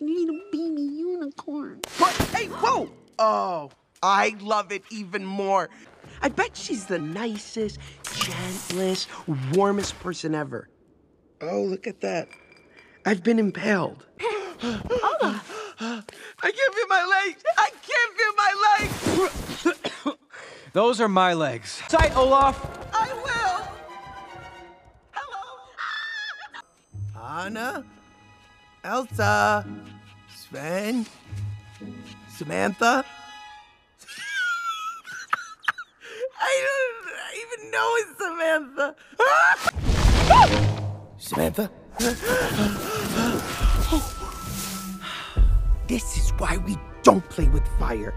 little baby unicorn. What? Hey, whoa! Oh, I love it even more. I bet she's the nicest, gentlest, warmest person ever. Oh, look at that. I've been impaled. I can't feel my legs. I can't feel my legs. Those are my legs. Sight, Olaf! I will. Hello. Anna, Elsa, Sven, Samantha. I don't even know it's Samantha. Samantha? this is why we don't play with fire.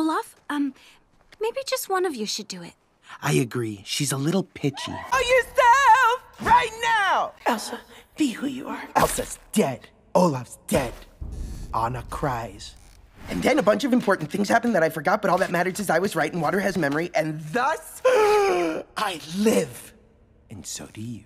Olaf, um, maybe just one of you should do it. I agree. She's a little pitchy. Oh, yourself right now! Elsa, be who you are. Elsa's dead. Olaf's dead. Anna cries. And then a bunch of important things happen that I forgot, but all that matters is I was right and water has memory, and thus I live. And so do you.